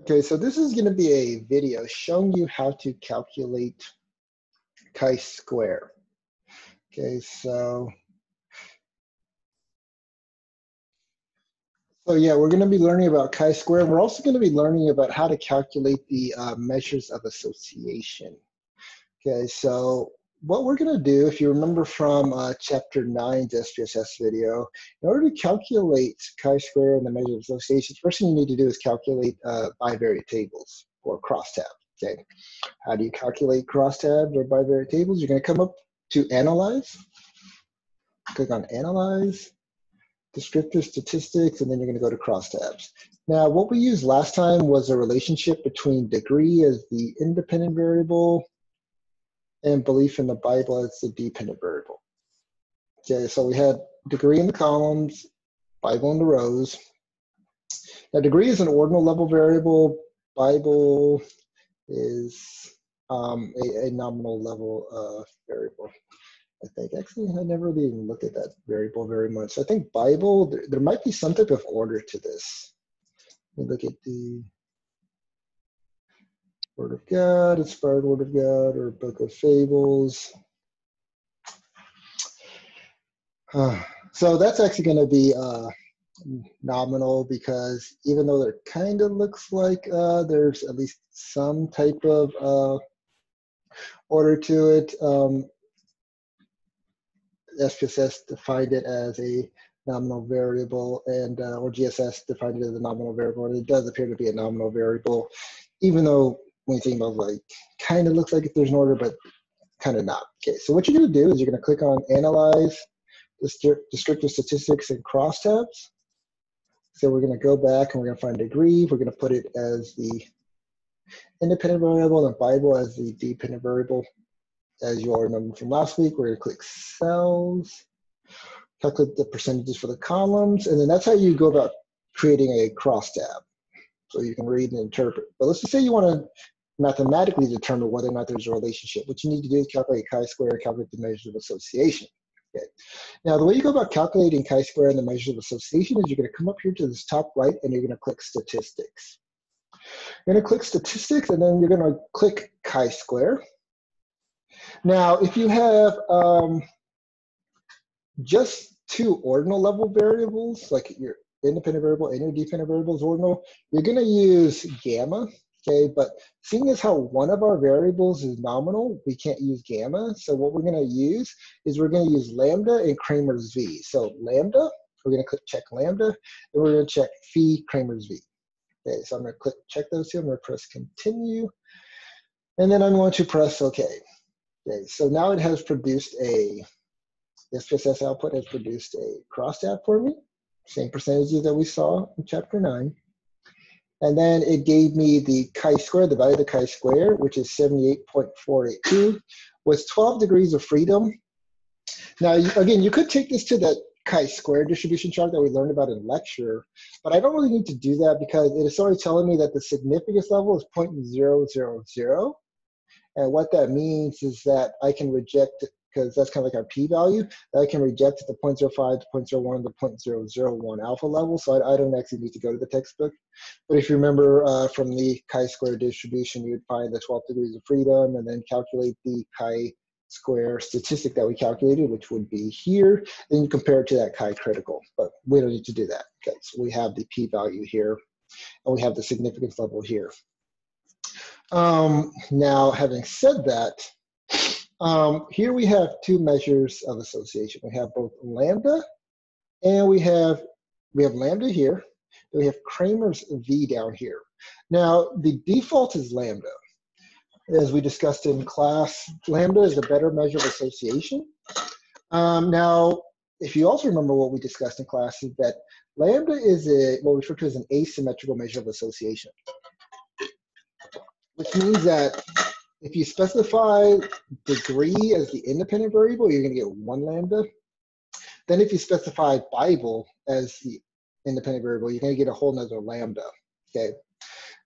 Okay, so this is going to be a video showing you how to calculate chi-square. Okay, so so yeah, we're going to be learning about chi-square. We're also going to be learning about how to calculate the uh, measures of association. Okay, so what we're going to do, if you remember from uh, chapter 9's SPSS video, in order to calculate chi-square and the measure of association, first thing you need to do is calculate uh, bivariate tables or crosstabs. Okay, how do you calculate crosstabs or bivariate tables? You're going to come up to Analyze, click on Analyze, descriptive Statistics, and then you're going to go to Crosstabs. Now, what we used last time was a relationship between degree as the independent variable and belief in the Bible as the dependent variable. Okay, so we had degree in the columns, Bible in the rows. Now, degree is an ordinal level variable. Bible is um, a, a, nominal level uh, variable. I think actually I never really even looked at that variable very much. So I think Bible there, there might be some type of order to this. Let me look at the Word of God, Inspired Word of God, or Book of Fables. Uh, so that's actually going to be uh, nominal because even though there kind of looks like uh, there's at least some type of uh, order to it, um, SPSS defined it as a nominal variable and uh, or GSS defined it as a nominal variable and it does appear to be a nominal variable even though you think about like kind of looks like if there's an order, but kind of not. Okay, so what you're gonna do is you're gonna click on Analyze Descriptive Statistics and Crosstabs. So we're gonna go back and we're gonna find degree. We're gonna put it as the independent variable and Bible as the dependent variable. As you all remember from last week, we're gonna click Cells, calculate the percentages for the columns, and then that's how you go about creating a crosstab so you can read and interpret. But let's just say you want to mathematically determine whether or not there's a relationship. What you need to do is calculate chi-square, calculate the measures of association. Okay. Now, the way you go about calculating chi-square and the measures of association is you're going to come up here to this top right and you're going to click statistics. You're going to click statistics and then you're going to click chi-square. Now, if you have um, just two ordinal level variables, like your independent variable and your dependent variable is ordinal, you're going to use gamma okay? But seeing as how one of our variables is nominal, we can't use gamma. So what we're gonna use is we're gonna use lambda and Cramer's V. So lambda, we're gonna click check lambda, and we're gonna check phi Cramer's V. Okay, so I'm gonna click check those two, I'm gonna press continue, and then I'm going to press okay. Okay, so now it has produced a, SPSS output has produced a cross crosstab for me, same percentages that we saw in chapter nine. And then it gave me the chi-square, the value of the chi-square, which is 78.482, with 12 degrees of freedom. Now, again, you could take this to the chi-square distribution chart that we learned about in lecture, but I don't really need to do that because it is already telling me that the significance level is 0.000. And what that means is that I can reject because that's kind of like our p-value that I can reject at the 0.05 to 0.01 to 0.001 alpha level. So I, I, don't actually need to go to the textbook. But if you remember uh, from the chi-square distribution, you would find the 12 degrees of freedom and then calculate the chi-square statistic that we calculated, which would be here. Then you compare it to that chi-critical, but we don't need to do that. Okay, so we have the p-value here and we have the significance level here. Um, now, having said that, um, here we have two measures of association. We have both lambda and we have we have lambda here. And we have Cramer's V down here. Now the default is lambda. As we discussed in class, lambda is a better measure of association. Um, now, if you also remember what we discussed in class is that lambda is a, what we refer to as an asymmetrical measure of association, which means that if you specify degree as the independent variable, you're going to get one lambda. Then if you specify Bible as the independent variable, you're going to get a whole nother lambda. Okay.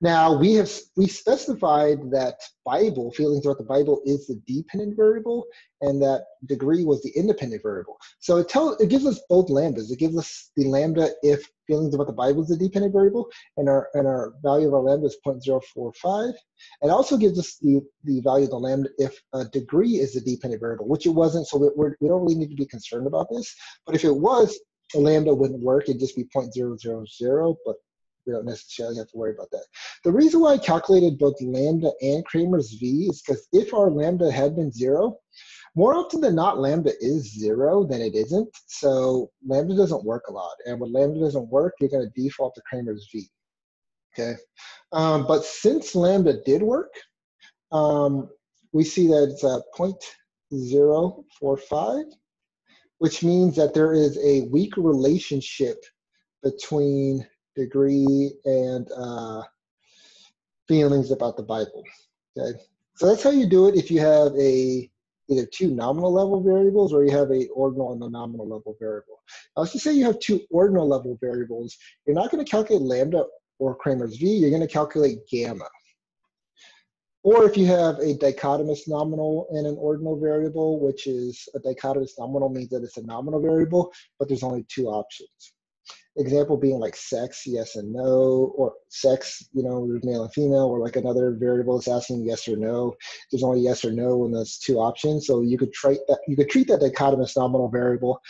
Now we have we specified that Bible feelings about the Bible is the dependent variable, and that degree was the independent variable. So it tells it gives us both lambdas. It gives us the lambda if feelings about the Bible is the dependent variable, and our and our value of our lambda is 0.045. It also gives us the the value of the lambda if a degree is the dependent variable, which it wasn't. So we're, we don't really need to be concerned about this. But if it was, the lambda wouldn't work. It'd just be 0.000, but we don't necessarily have to worry about that. The reason why I calculated both lambda and Cramer's V is because if our lambda had been zero, more often than not, lambda is zero than it isn't. So lambda doesn't work a lot. And when lambda doesn't work, you're going to default to Cramer's V. Okay. Um, but since lambda did work, um, we see that it's a 0.045, which means that there is a weak relationship between degree and uh, feelings about the Bible. Okay, so that's how you do it if you have a either two nominal level variables or you have a ordinal and a nominal level variable. Now, let's just say you have two ordinal level variables. You're not going to calculate lambda or Cramer's V. You're going to calculate gamma. Or if you have a dichotomous nominal and an ordinal variable, which is a dichotomous nominal means that it's a nominal variable, but there's only two options example being like sex, yes and no, or sex, you know, male and female, or like another variable is asking yes or no. There's only yes or no in those two options. So you could treat that you could treat that dichotomous nominal variable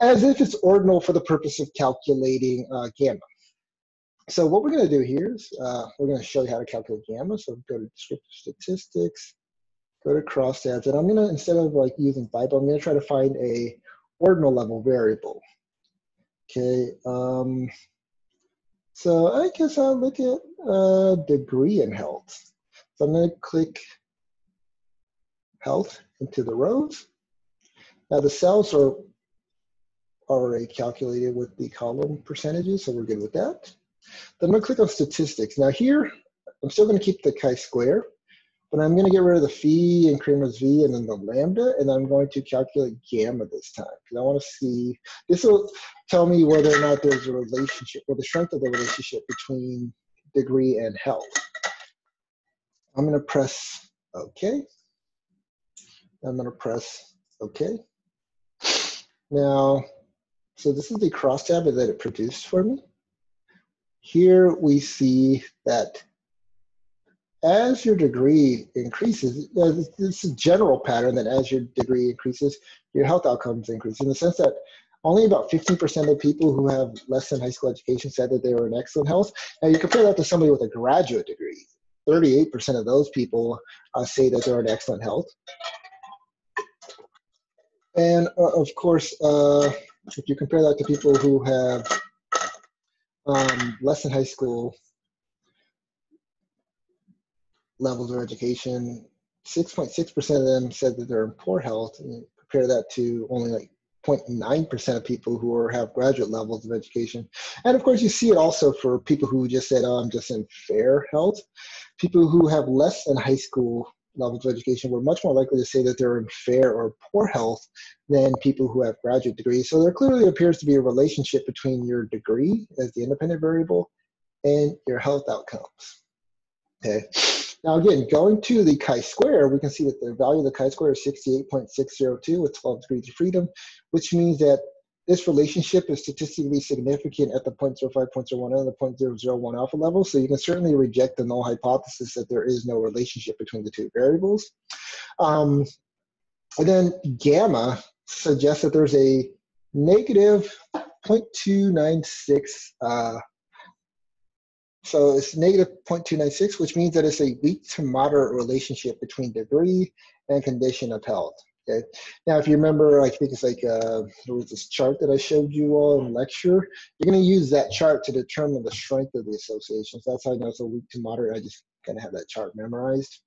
as if it's ordinal for the purpose of calculating uh, gamma. So what we're going to do here is uh, we're going to show you how to calculate gamma. So go to descriptive statistics, go to crosstabs, and I'm going to instead of like using Bible, I'm going to try to find a ordinal level variable. Okay, um, so I guess I'll look at degree in health. So I'm gonna click health into the rows. Now the cells are already calculated with the column percentages, so we're good with that. Then I'm gonna click on statistics. Now here, I'm still gonna keep the chi-square, but I'm going to get rid of the phi and Cramer's V and then the lambda, and I'm going to calculate gamma this time because I want to see, this will tell me whether or not there's a relationship or the strength of the relationship between degree and health. I'm going to press OK. I'm going to press OK. Now, so this is the crosstab that it produced for me. Here we see that as your degree increases, it's a general pattern that as your degree increases, your health outcomes increase in the sense that only about 15% of people who have less than high school education said that they were in excellent health. Now you compare that to somebody with a graduate degree. 38% of those people uh, say that they're in excellent health. And uh, of course, uh, if you compare that to people who have um, less than high school levels of education, 6.6% of them said that they're in poor health. And compare that to only like 0.9% of people who are, have graduate levels of education. And of course, you see it also for people who just said, oh, I'm just in fair health. People who have less than high school levels of education were much more likely to say that they're in fair or poor health than people who have graduate degrees. So there clearly appears to be a relationship between your degree as the independent variable and your health outcomes. Okay. Now again, going to the chi-square, we can see that the value of the chi-square is 68.602 with 12 degrees of freedom, which means that this relationship is statistically significant at the 0.05, 0.01, and the 0.001 alpha level. So you can certainly reject the null hypothesis that there is no relationship between the two variables. Um, and then gamma suggests that there's a negative 0.296 uh, so it's negative 0.296, which means that it's a weak to moderate relationship between degree and condition of health. Okay. Now, if you remember, I think it's like uh, there was this chart that I showed you all in lecture. You're going to use that chart to determine the strength of the associations. That's how I know it's a weak to moderate. I just kind of have that chart memorized.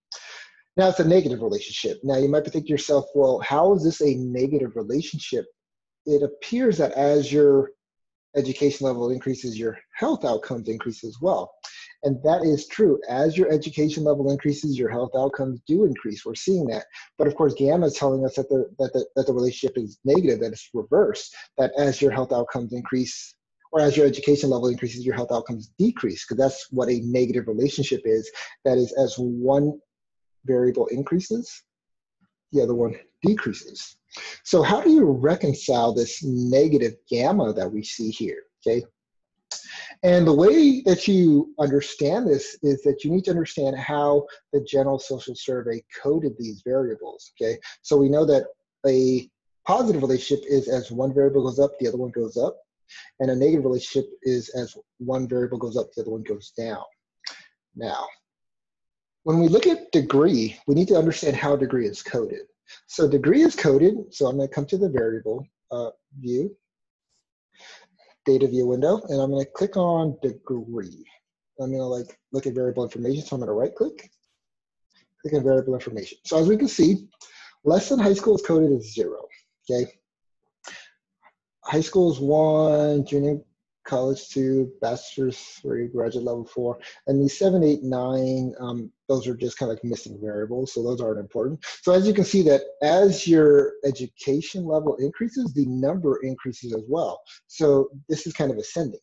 Now, it's a negative relationship. Now, you might be thinking to yourself, well, how is this a negative relationship? It appears that as you're education level increases, your health outcomes increase as well. And that is true. As your education level increases, your health outcomes do increase. We're seeing that. But of course, Gamma is telling us that the, that the, that the relationship is negative, that it's reversed, that as your health outcomes increase or as your education level increases, your health outcomes decrease, because that's what a negative relationship is. That is, as one variable increases, the other one decreases. So how do you reconcile this negative gamma that we see here, okay? And the way that you understand this is that you need to understand how the General Social Survey coded these variables, okay? So we know that a positive relationship is as one variable goes up, the other one goes up. And a negative relationship is as one variable goes up, the other one goes down. Now, when we look at degree, we need to understand how degree is coded. So degree is coded, so I'm gonna come to the variable uh, view, data view window, and I'm gonna click on degree. I'm gonna like look at variable information, so I'm gonna right click, click on variable information. So as we can see, less than high school is coded as zero, okay? high school is one, junior college two, bachelor's three, graduate level four, and the seven, eight, nine, um, those are just kind of like missing variables, so those aren't important. So as you can see that as your education level increases, the number increases as well. So this is kind of ascending.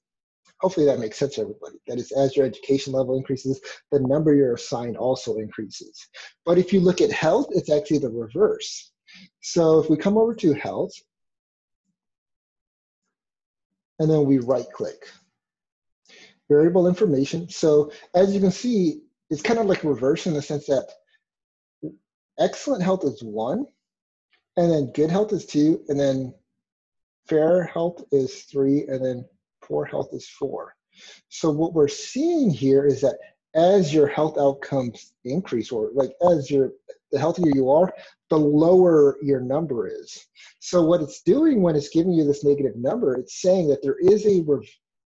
Hopefully that makes sense to everybody. That is, as your education level increases, the number you're assigned also increases. But if you look at health, it's actually the reverse. So if we come over to health, and then we right click. Variable information. So as you can see, it's kind of like reverse in the sense that excellent health is one, and then good health is two, and then fair health is three, and then poor health is four. So what we're seeing here is that as your health outcomes increase, or like as your the healthier you are, the lower your number is. So what it's doing when it's giving you this negative number, it's saying that there is a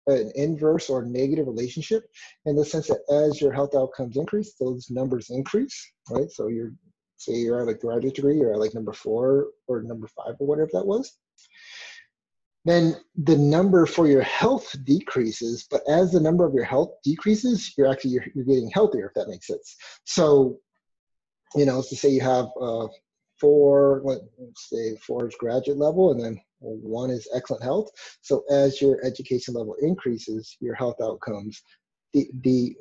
an inverse or negative relationship in the sense that as your health outcomes increase, those numbers increase, right? So you're say you're at like graduate degree, you're at like number four or number five or whatever that was. Then the number for your health decreases, but as the number of your health decreases, you're actually you're, you're getting healthier, if that makes sense. So you know, to say you have uh, four, let's say four is graduate level, and then one is excellent health. So as your education level increases, your health outcomes, the, the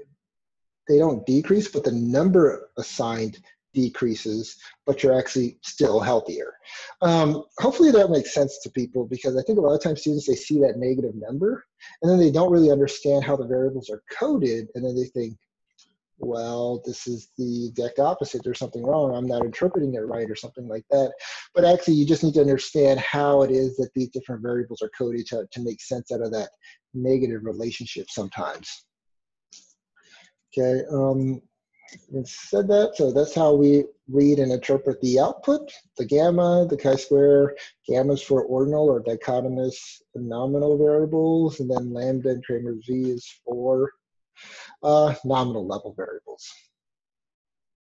they don't decrease, but the number assigned decreases, but you're actually still healthier. Um, hopefully that makes sense to people because I think a lot of times students, they see that negative number and then they don't really understand how the variables are coded and then they think, well, this is the exact opposite. There's something wrong. I'm not interpreting it right or something like that. But actually, you just need to understand how it is that these different variables are coded to, to make sense out of that negative relationship sometimes. Okay, um, said that, so that's how we read and interpret the output, the gamma, the chi-square, gammas for ordinal or dichotomous nominal variables, and then lambda and Cramer's V is for uh, nominal level variables.